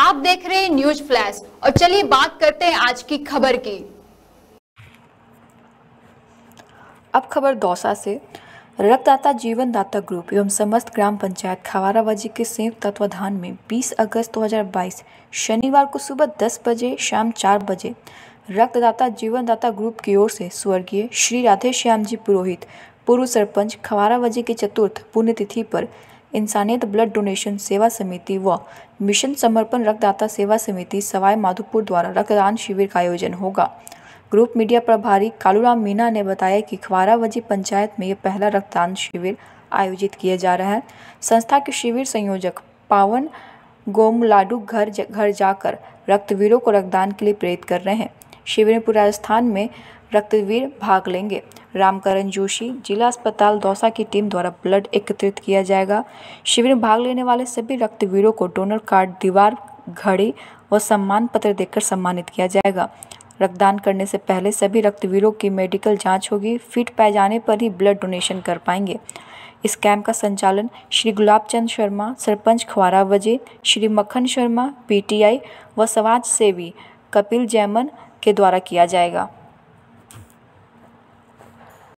आप देख रहे हैं न्यूज़ फ्लैश। और चलिए बात करते हैं आज की खबर की। अब खबर दौसा से। रक्तदाता जीवन दाता ग्रुप एवं समस्त ग्राम पंचायत खवाराबाजी के संयुक्त तत्वाधान में 20 अगस्त 2022 शनिवार को सुबह 10 बजे, शाम 4 बजे, रक्तदाता जीवन दाता ग्रुप की ओर से स्वर्गीय श्री राधे श्याम जी पुरोहित, पूर्व सरपंच खवाराबाजी के चतुर्थ पुण्यतिथि पर इंसानियत ब्लड डोनेशन सेवा समिति व मिशन समर्पण रक्तदाता सेवा समिति सवाई माधोपुर द्वारा रक्तदान शिविर का आयोजन होगा। ग्रुप मीडिया प्रभारी कालूराम मीना ने बताया कि खवारावजी पंचायत में यह पहला रक्तदान शिविर आयोजित किया जा रहा है। संस्था के शिविर संयोजक पावन गोमलाडू घर घर जाकर रक्तवीरों को रक्तदान के लिए प्रेरित कर रहे हैं। शिविर में राजस्थान में रक्तवीर भाग लेंगे। रामकरण जोशी, जिला अस्पताल दौसा की टीम द्वारा ब्लड एकत्रित किया जाएगा। शिविर में भाग लेने वाले सभी रक्तवीरों को डोनर कार्ड, दीवार, घड़ी व सम्मान पत्र देकर सम्मानित किया जाएगा। रक्तदान करने से पहले सभी रक्तवीरों की मेडिकल जाँच होगी। फिट पाए जाने पर ही ब्लड डोनेशन कर पाएँगे। इस कैंप का संचालन श्री गुलाब चंद शर्मा, सरपंच खवारा वजे श्री मक्खन शर्मा, पीटीआई व समाज सेवी कपिल जैमन के द्वारा किया जाएगा।